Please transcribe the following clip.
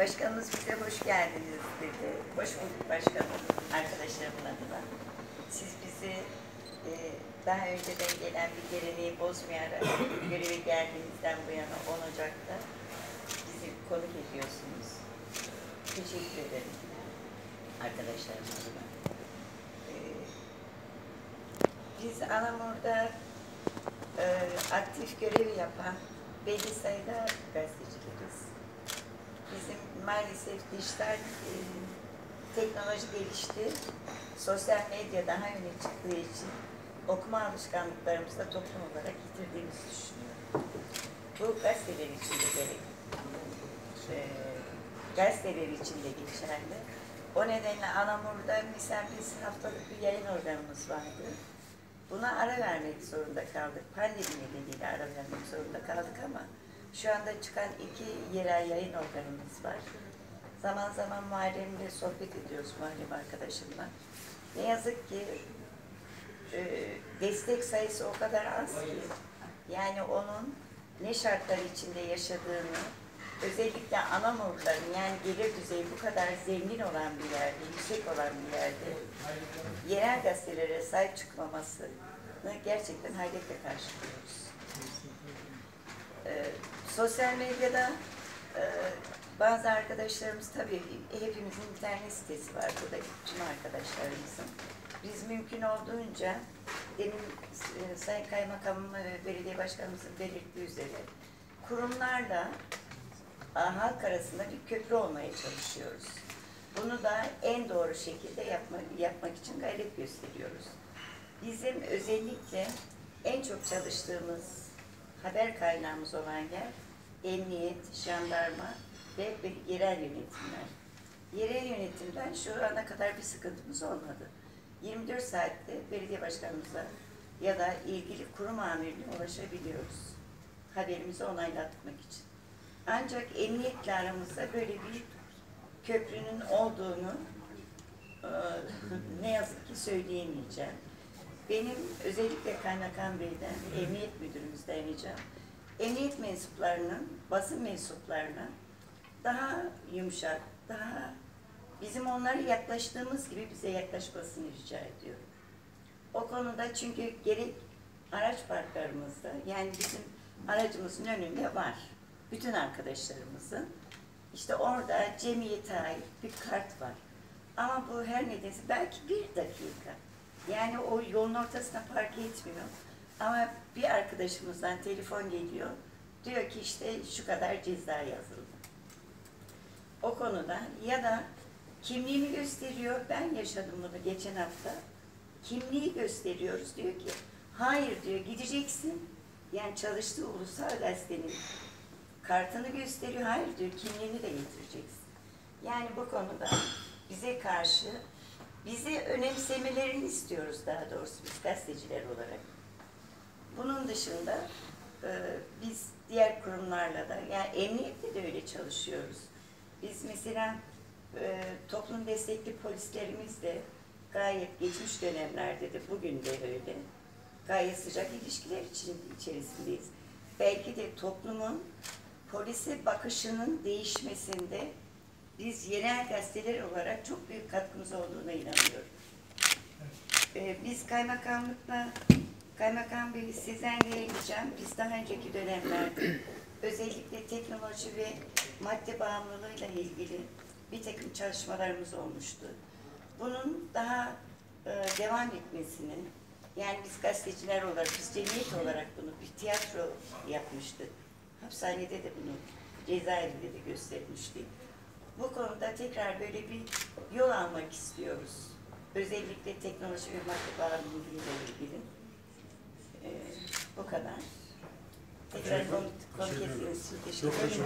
Başkanımız bize hoş geldiniz dedi. Hoş bulduk başkanım arkadaşlarımın adına. Siz bizi e, daha önceden gelen bir geleneği bozmayarak göreve geldiğinizden bu yana 10 Ocak'ta bizi konuk ediyorsunuz. Teşekkür ederim arkadaşlarım adına. E, biz Anamur'da e, aktif görev yapan belli sayıda gazetecileriz. Bizim maalesef dijital e, teknoloji gelişti. Sosyal medya daha öne çıktığı için okuma alışkanlıklarımızı da toplum olarak yitirdiğimizi düşünüyorum. Bu gazeteler için de gerek. E, gazeteler için de geçerli. O nedenle Anamur'da misal biz haftalık bir yayın organımız vardı. Buna ara vermek zorunda kaldık. Pandemi nedeniyle ara vermek zorunda kaldık ama şu anda çıkan iki yerel yayın organımız var. Zaman zaman Muharrem'le sohbet ediyoruz Muharrem arkadaşımla. Ne yazık ki e, destek sayısı o kadar az ki yani onun ne şartlar içinde yaşadığını özellikle Anamurların yani gelir düzeyi bu kadar zengin olan bir yerde, yüksek olan bir yerde yerel gazetelere sahip çıkmamasını gerçekten hayretle karşılıyoruz. Ee, sosyal medyada e, bazı arkadaşlarımız tabii hepimizin internet sitesi var buradaki bütün arkadaşlarımızın. Biz mümkün olduğunca demin e, Sayın Kaymakamım ve Belediye Başkanımızın belirttiği üzere kurumlarla a, halk arasında bir köprü olmaya çalışıyoruz. Bunu da en doğru şekilde yapma, yapmak için gayret gösteriyoruz. Bizim özellikle en çok çalıştığımız haber kaynağımız olan yer emniyet, jandarma ve yerel yönetimler. Yerel yönetimden şu ana kadar bir sıkıntımız olmadı. 24 saatte belediye başkanımıza ya da ilgili kurum amirine ulaşabiliyoruz. Haberimizi onaylatmak için. Ancak emniyetle aramızda böyle bir köprünün olduğunu e, ne yazık ki söyleyemeyeceğim. Benim özellikle Kaymakam Bey'den, Emniyet Müdürümüzden ricam, emniyet mensuplarının, basın mensuplarına daha yumuşak, daha bizim onlara yaklaştığımız gibi bize yaklaşmasını rica ediyorum. O konuda çünkü gerek araç parklarımızda, yani bizim aracımızın önünde var. Bütün arkadaşlarımızın. İşte orada cemiyete ait bir kart var. Ama bu her nedense belki bir dakika. Yani o yolun ortasına park etmiyor. Ama bir arkadaşımızdan telefon geliyor. Diyor ki işte şu kadar ceza yazıldı. O konuda ya da kimliğini gösteriyor. Ben yaşadım bunu geçen hafta. Kimliği gösteriyoruz. Diyor ki hayır diyor gideceksin. Yani çalıştığı ulusal gazetenin kartını gösteriyor. Hayır diyor kimliğini de getireceksin. Yani bu konuda bize karşı bizi önemsemelerini istiyoruz daha doğrusu biz gazeteciler olarak. Bunun dışında e, biz diğer kurumlarla da yani emniyette de öyle çalışıyoruz. Biz mesela e, toplum destekli polislerimizle gayet geçmiş dönemlerde de bugün de öyle gayet sıcak ilişkiler için, içerisindeyiz. Belki de toplumun polise bakışının değişmesinde biz yerel gazeteler olarak çok büyük katkımız olduğuna inanıyorum. Ee, biz kaymakamlıkla, kaymakam bey sizden de ricam, biz daha önceki dönemlerde özellikle teknoloji ve madde bağımlılığıyla ilgili bir takım çalışmalarımız olmuştu. Bunun daha e, devam etmesini, yani biz gazeteciler olarak, biz cemiyet olarak bunu bir tiyatro yapmıştık. Hapishanede de bunu cezaevinde de göstermiştik. Bu konuda tekrar böyle bir yol almak istiyoruz. Özellikle teknoloji ve madde bağımlılığıyla ilgili. Ee, bu kadar. Tekrar konuk ettiğiniz için teşekkür ederim.